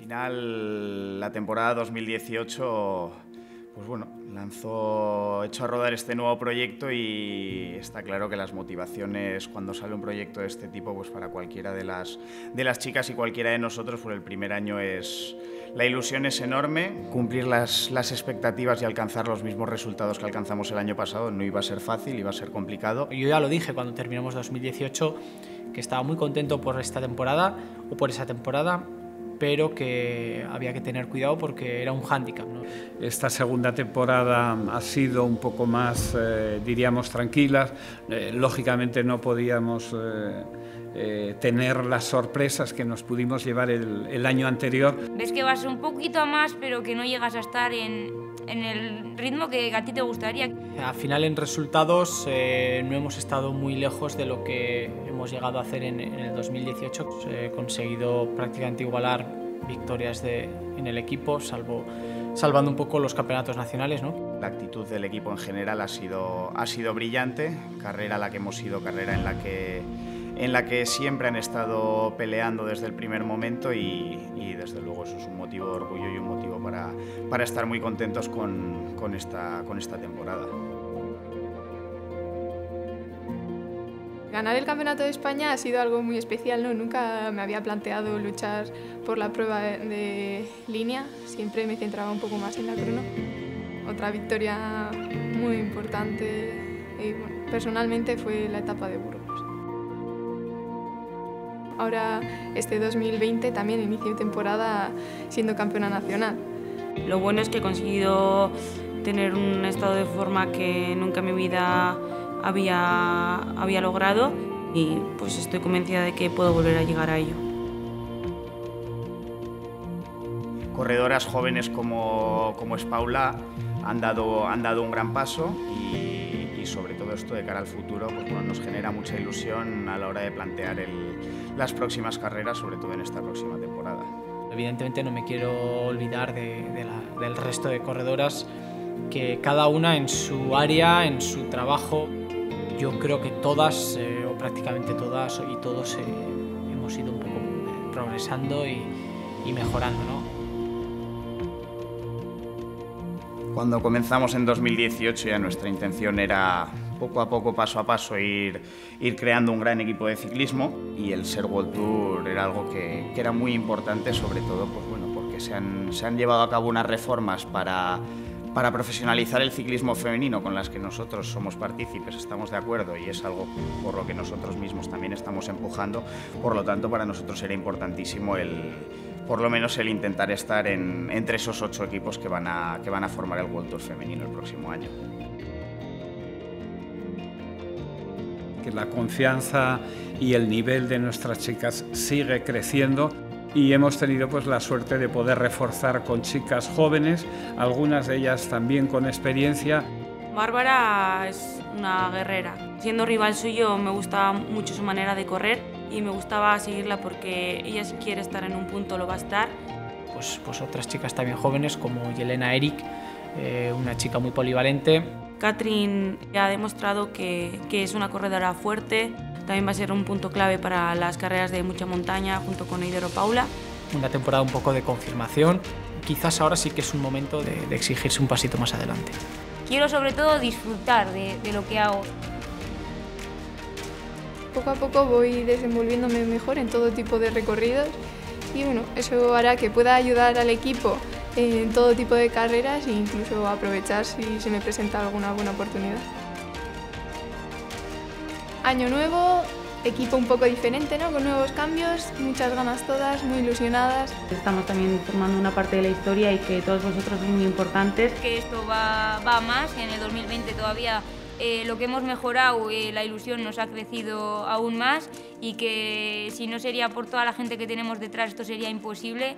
final, la temporada 2018, pues bueno, lanzó, echó a rodar este nuevo proyecto y está claro que las motivaciones cuando sale un proyecto de este tipo, pues para cualquiera de las, de las chicas y cualquiera de nosotros, por el primer año es... La ilusión es enorme, cumplir las, las expectativas y alcanzar los mismos resultados que alcanzamos el año pasado no iba a ser fácil, iba a ser complicado. Yo ya lo dije cuando terminamos 2018, que estaba muy contento por esta temporada o por esa temporada, pero que había que tener cuidado porque era un hándicap. ¿no? Esta segunda temporada ha sido un poco más, eh, diríamos, tranquila. Eh, lógicamente no podíamos eh, eh, tener las sorpresas que nos pudimos llevar el, el, año anterior. Ves que vas un poquito a más, pero que no llegas a estar en, en el ritmo que a ti te gustaría. Al final en resultados eh, no hemos estado muy lejos de lo que hemos llegado a hacer en, el 2018. He conseguido prácticamente igualar victorias de, en el equipo, salvo salvando un poco los campeonatos nacionales. La actitud del equipo en general ha sido, ha sido brillante, carrera la que hemos ido, carrera en la que en la que siempre han estado peleando desde el primer momento y, y, desde luego eso es un motivo de orgullo y un motivo para, para estar muy contentos con, con, esta, con esta temporada. Ganar el Campeonato de España ha sido algo muy especial, ¿no? Nunca me había planteado luchar por la prueba de, línea, siempre me centraba un poco más en la crono. Otra victoria muy importante y bueno, personalmente fue la etapa de Burgos. Ahora, este 2020 también inicio temporada siendo campeona nacional. Lo bueno es que he conseguido tener un estado de forma que nunca en mi vida había, había logrado y pues estoy convencida de que puedo volver a llegar a ello. Corredoras jóvenes como, como es Paula han dado, han dado un gran paso y y sobre todo esto de cara al futuro pues bueno, nos genera mucha ilusión a la hora de plantear el, las próximas carreras, sobre todo en esta próxima temporada. Evidentemente no me quiero olvidar de, de la, del resto de corredoras que cada una en su área, en su trabajo, yo creo que todas eh, o prácticamente todas y todos eh, hemos ido un poco progresando y, y mejorando. ¿no? Cuando comenzamos en 2018 ya nuestra intención era poco a poco, paso a paso, ir, ir creando un gran equipo de ciclismo y el Ser World Tour era algo que, que era muy importante, sobre todo pues bueno, porque se han, se han llevado a cabo unas reformas para, para profesionalizar el ciclismo femenino con las que nosotros somos partícipes, estamos de acuerdo y es algo por lo que nosotros mismos también estamos empujando. Por lo tanto, para nosotros era importantísimo el, por lo menos el intentar estar en, entre esos ocho equipos que van, a, que van a formar el World Tour femenino el próximo año. Que la confianza y el nivel de nuestras chicas sigue creciendo y hemos tenido pues la suerte de poder reforzar con chicas jóvenes, algunas de ellas también con experiencia. Bárbara es una guerrera. Siendo rival suyo me gusta mucho su manera de correr y me gustaba seguirla porque ella si quiere estar en un punto lo va a estar. Pues, pues otras chicas también jóvenes como Yelena Eric, eh, una chica muy polivalente. Catherine ya ha demostrado que, que es una corredora fuerte, también va a ser un punto clave para las carreras de mucha montaña junto con Eider o Paula. Una temporada un poco de confirmación, quizás ahora sí que es un momento de, de exigirse un pasito más adelante. Quiero sobre todo disfrutar de, de lo que hago poco a poco voy desenvolviéndome mejor en todo tipo de recorridos y bueno, eso hará que pueda ayudar al equipo en todo tipo de carreras e incluso aprovechar si se me presenta alguna buena oportunidad. Año nuevo, equipo un poco diferente, ¿no? con nuevos cambios, muchas ganas todas, muy ilusionadas. Estamos también formando una parte de la historia y que todos vosotros sois muy importantes. Que esto va, va más, que en el 2020 todavía eh, lo que hemos mejorado, eh, la ilusión nos ha crecido aún más y que si no sería por toda la gente que tenemos detrás esto sería imposible.